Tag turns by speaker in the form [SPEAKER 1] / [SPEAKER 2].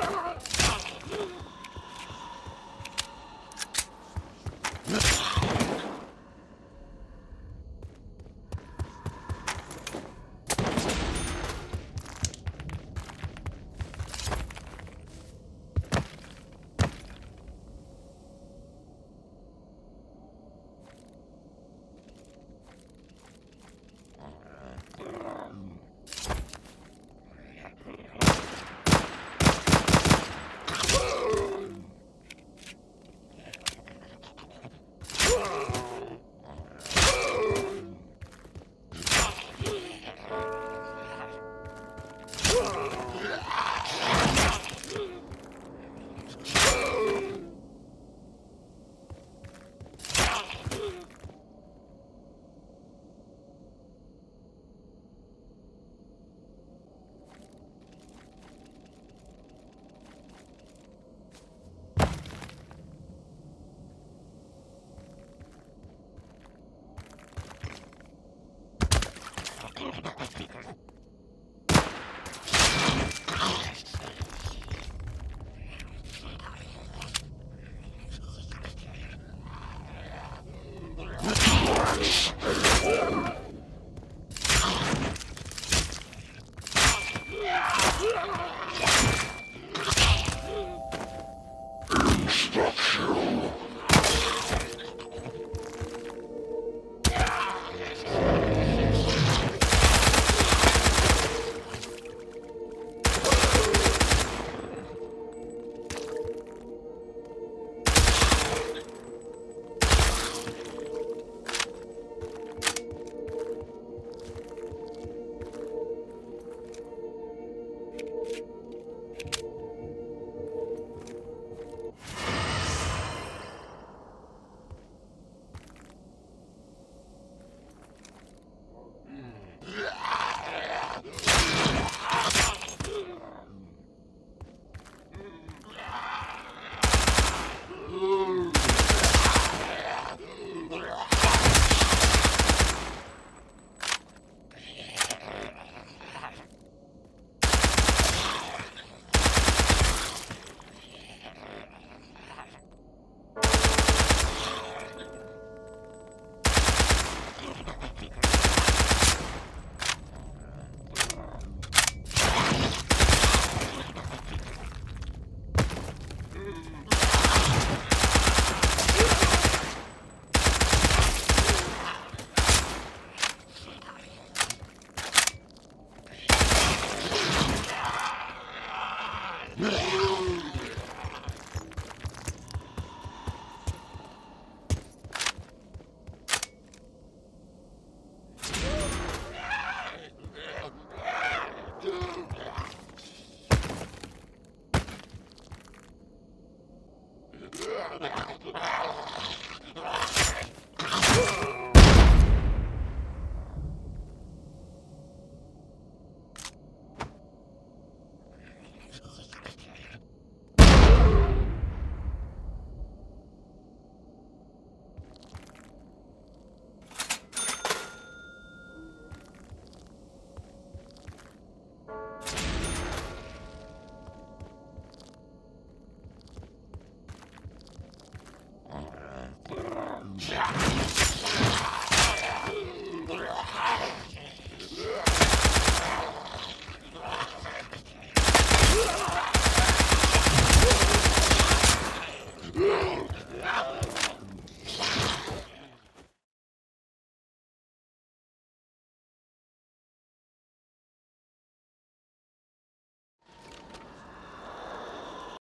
[SPEAKER 1] Yeah!
[SPEAKER 2] Let's go. Yeah.